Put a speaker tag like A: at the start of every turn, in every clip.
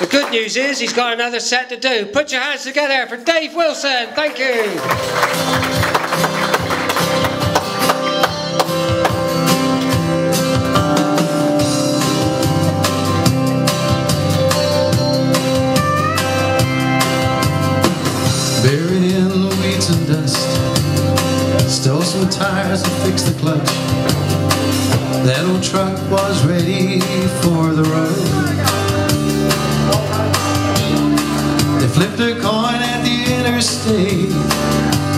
A: The good news is he's got another set to do. Put your hands together for Dave Wilson. Thank you.
B: Buried in the weeds and dust, Stole some tires and fixed the clutch That old truck was ready for the road flipped a coin at the interstate.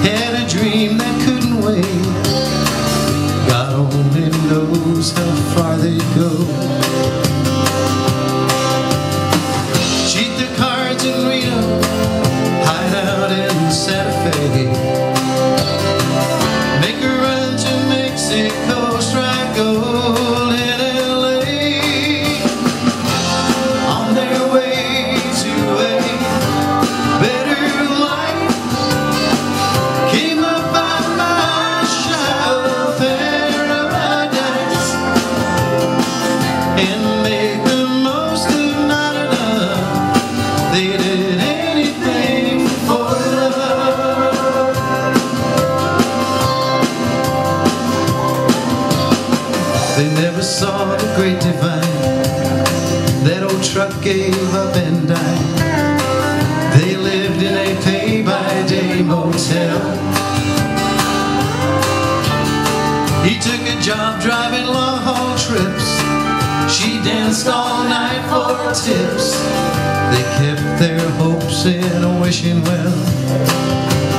B: Had a dream that couldn't wait. God only knows how far they go. truck gave up and died. They lived in a pay-by-day motel. He took a job driving long-haul trips. She danced all night for tips. They kept their hopes in a wishing well.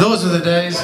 B: Those are the days.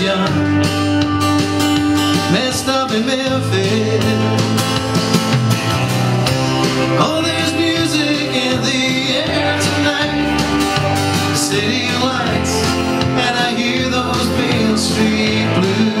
B: was young Messed up in Memphis. Oh, there's music in the air tonight. City lights And I hear those Beale Street blues.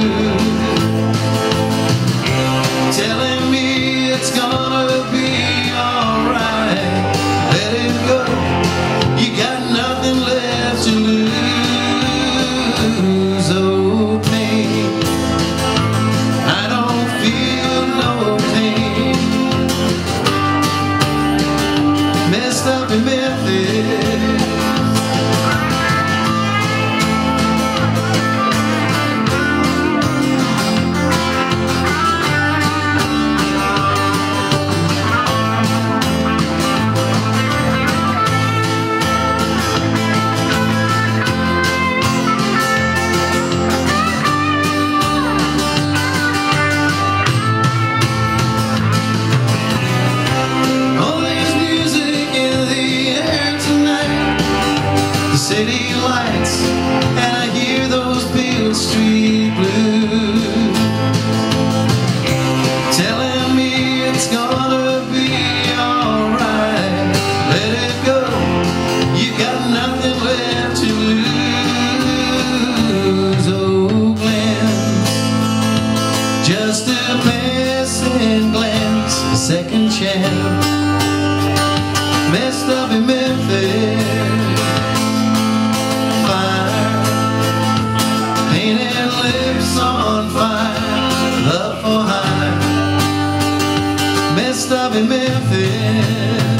B: Up in Memphis.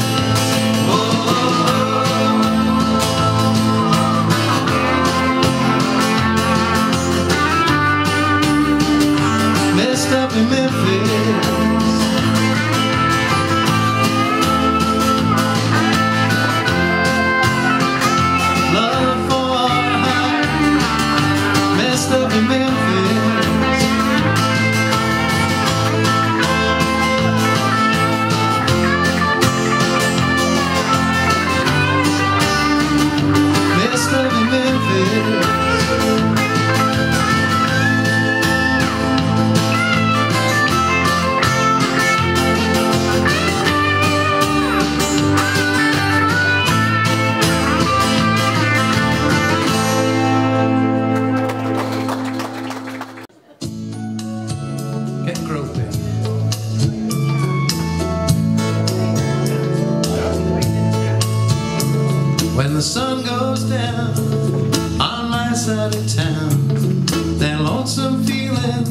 B: When the sun goes down on my side of town, that lonesome feeling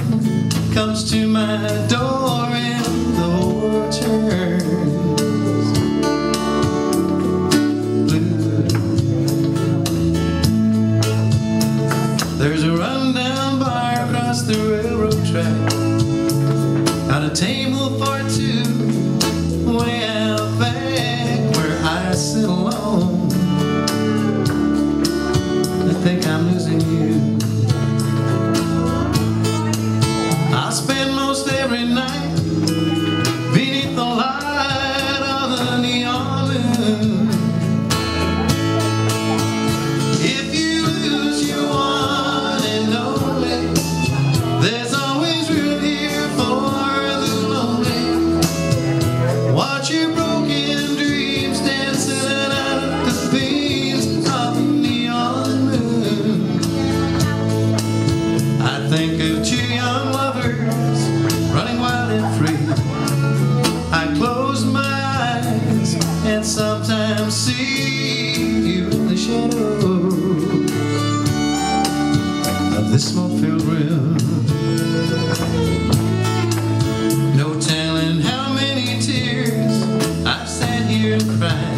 B: comes to my door and the world turns blue. There's a rundown bar across the railroad track. Got a table for two way out back where I sit alone. You. Two young lovers running wild and free. I close my eyes and sometimes see you in the shadow of this smoke-filled room. No telling how many tears I've sat here and cried,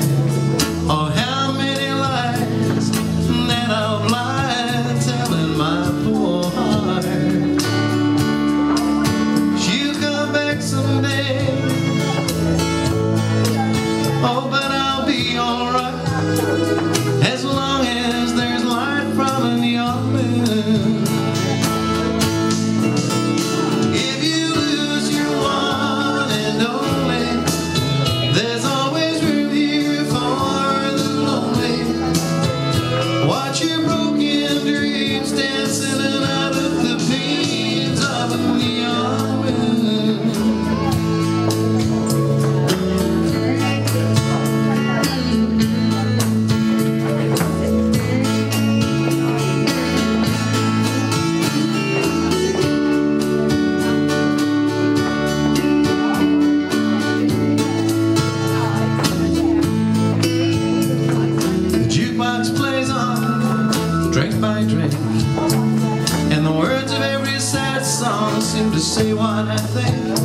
B: And the words of every sad song seem to say what I think.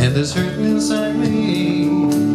B: And there's hurting inside me.